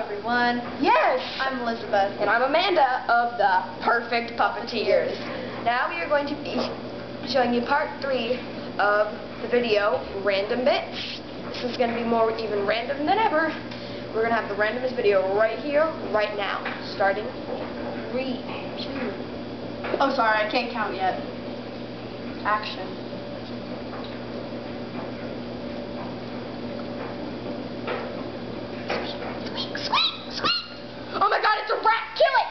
everyone. Yes! I'm Elizabeth. And I'm Amanda of the Perfect Puppeteers. Now we are going to be showing you part three of the video, Random Bits. This is going to be more even random than ever. We're going to have the randomest video right here, right now. Starting three, two. Oh, sorry, I can't count yet. Action. Oh my god, it's a rat! Kill it!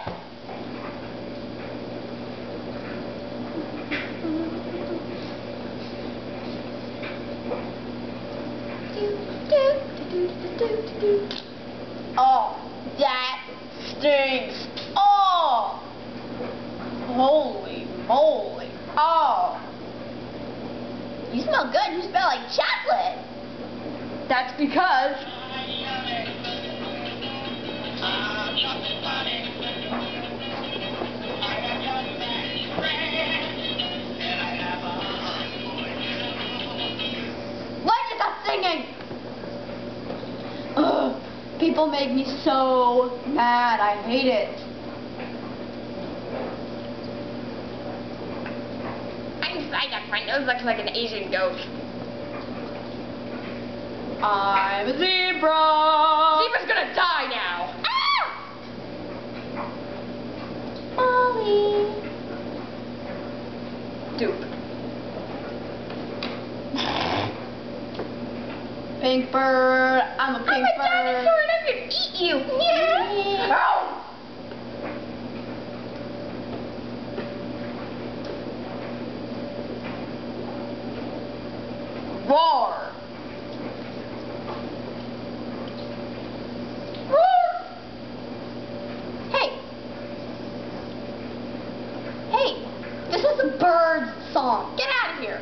Oh, that stinks. Oh! Holy moly. Oh! You smell good. You smell like chocolate. That's because people make me so mad. I hate it. I'm excited. My nose looks like an Asian ghost. I'm a zebra. Pink bird. I'm a pink I'm a bird. dinosaur and I'm gonna eat you. Yeah. Ow! Roar! Roar! Hey. Hey. This is a bird song. Get out of here.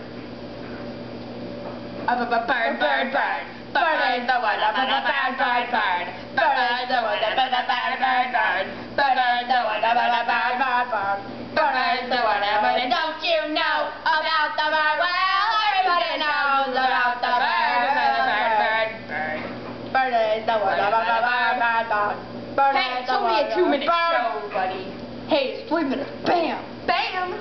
Up, bird, bird, bird. Bird the one, up, up, up, bird, bird, bird. Bird the one, up, up, up, bird, bird, bird. Bird the one, up, up, up, bird, bird, bird. Bird the one, up, up, don't you know about the bird? Well, everybody knows about the bird. Bird, bird, bird. Bird is the one, up, up, up, bird, bird, bird. Bird Hey, is it's the only a one, two-minute bird. show, buddy. Hey, it's three minutes. Bam. Bam!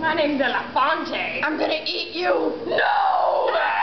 My name's Elafonte. I'm gonna eat you. No!